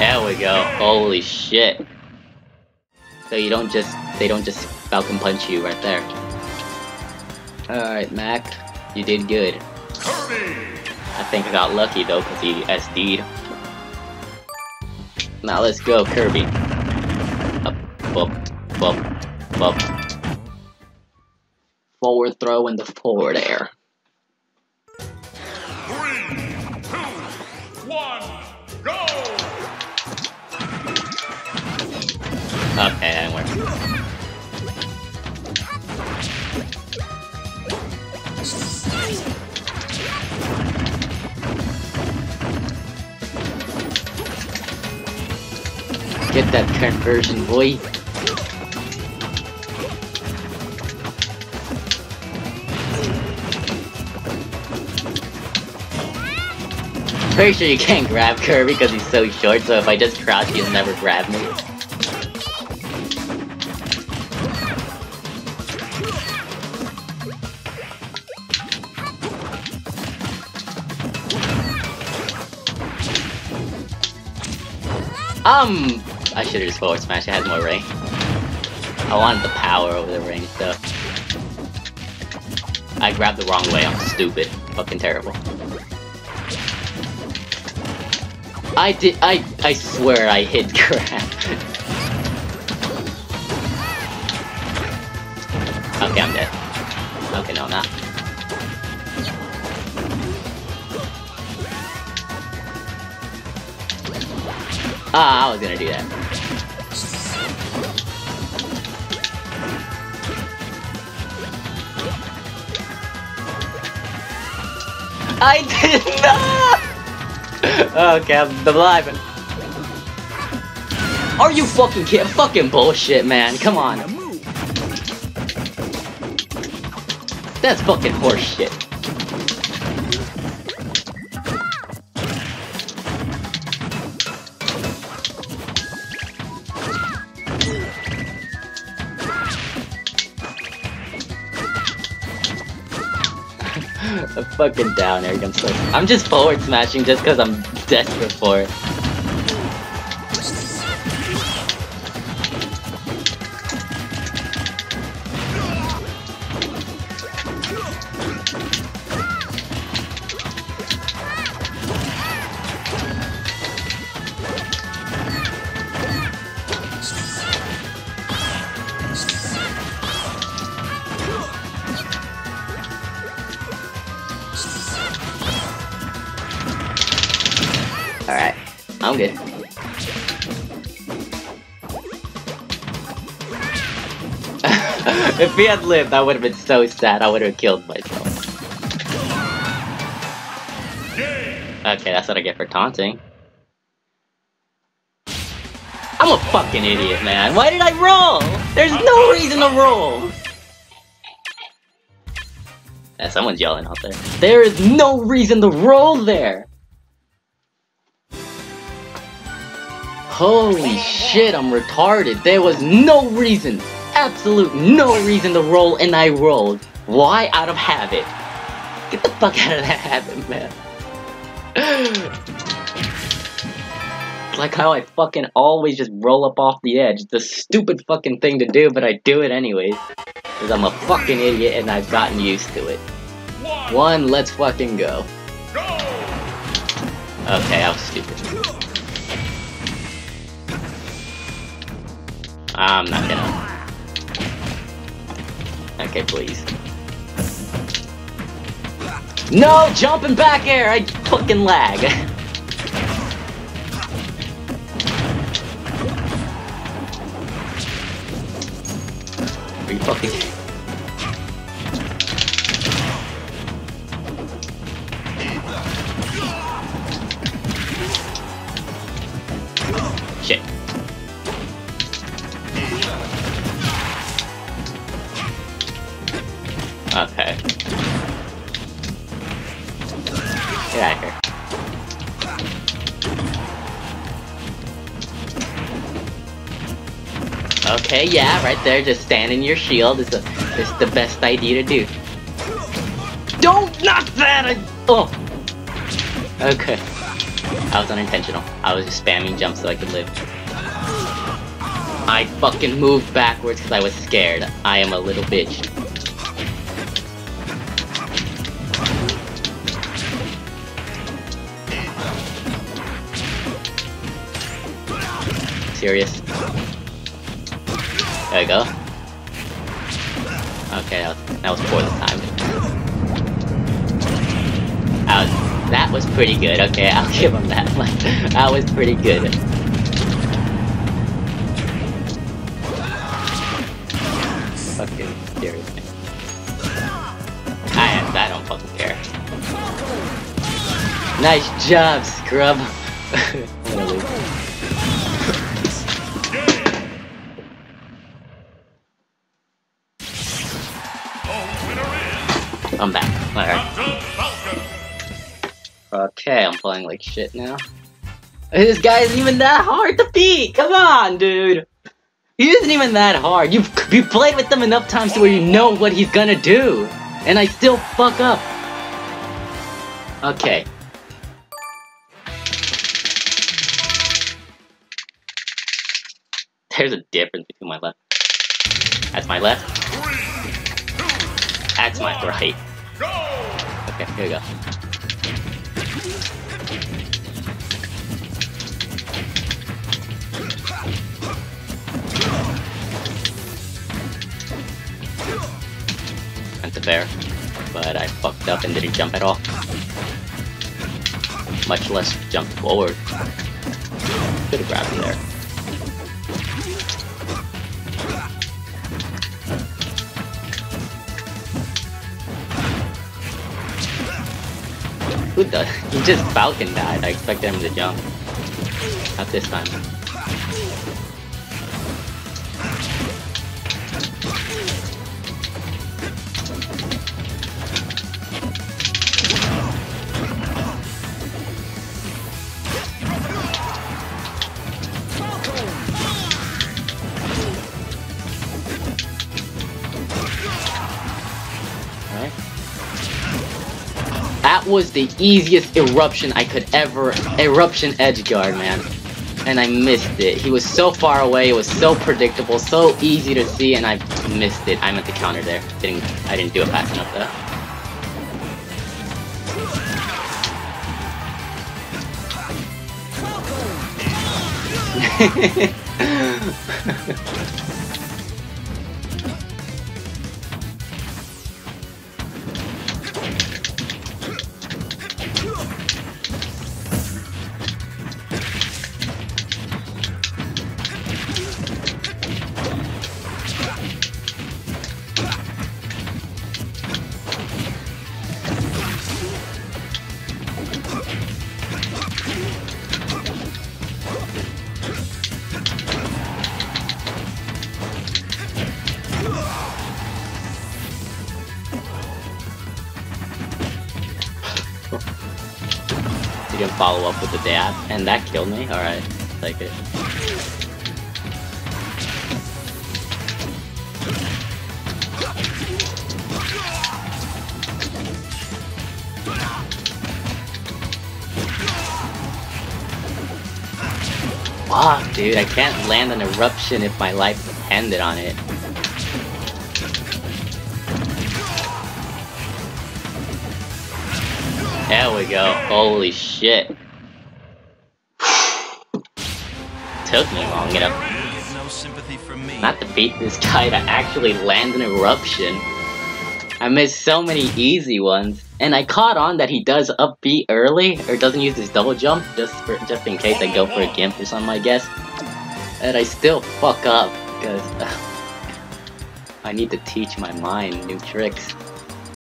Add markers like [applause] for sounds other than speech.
There we go. Holy shit. So you don't just, they don't just Falcon Punch you right there. Alright, Mac, you did good. I think I got lucky though, because he SD'd. Now let's go, Kirby. Up, up, up, up. Forward throw in the forward air. Okay, that. Get that conversion, boy. Pretty sure you can't grab Kirby because he's so short, so if I just crouch, he'll never grab me. Um, I should have just forward smash. It has more range. I wanted the power over the range, though. I grabbed the wrong way. I'm stupid. Fucking terrible. I did. I. I swear I hit [laughs] crap. okay, I'm dead. Okay, no, I'm not. Ah, I was gonna do that. I did not! [laughs] okay, I'm alive. Are you fucking kidding? Fucking bullshit, man. Come on. That's fucking horseshit. I'm fucking down gun swing. I'm just forward smashing just because I'm desperate for it. [laughs] if he had lived, I would have been so sad. I would have killed myself. Okay, that's what I get for taunting. I'm a fucking idiot, man. Why did I roll? There's no reason to roll. Yeah, someone's yelling out there. There is no reason to roll there. Holy shit, I'm retarded. There was no reason, absolute no reason to roll, and I rolled. Why? Out of habit. Get the fuck out of that habit, man. [sighs] Like how I fucking always just roll up off the edge. It's a stupid fucking thing to do, but I do it anyways. Because I'm a fucking idiot and I've gotten used to it. One, let's fucking go. go! Okay, I was stupid. I'm not gonna. Okay, please. No, jumping back air! I fucking lag. [laughs] Are you fucking... Okay, yeah, right there, just stand in your shield is the the best idea to do. Don't knock that! I, oh. Okay. I was unintentional. I was just spamming jumps so I could live. I fucking moved backwards because I was scared. I am a little bitch. Serious? There we go. Okay, that was, that was timed. That was, that was pretty good. Okay, I'll [laughs] give him that one. that was pretty good. Fucking serious. I, I don't fucking care. Nice job, scrub. [laughs] I'm back. Alright. Okay, I'm playing like shit now. This guy isn't even that hard to beat! Come on, dude! He isn't even that hard. You've, you played with him enough times to where you know what he's gonna do! And I still fuck up! Okay. There's a difference between my left. That's my left. That's my right. Go. Okay, here we go. Meant to bair, but I fucked up and didn't jump at all. Much less jump forward. Could have grabbed him there. Does? He just Falcon died. I expected him to jump. Not this time. Was the easiest eruption I could ever eruption edge guard, man. And I missed it. He was so far away, it was so predictable, so easy to see, and I missed it. I meant to counter there. Didn't I didn't do it fast enough though. [laughs] follow up with the dab, and that killed me. Alright, take it. Fuck, dude, I can't land an eruption if my life depended on it. There we go. Holy shit. Took me long enough not to beat this guy to actually land an eruption. I missed so many easy ones, and I caught on that he does up B early or doesn't use his double jump just for just in case I go for a gimp or something. I guess, and I still fuck up because I need to teach my mind new tricks.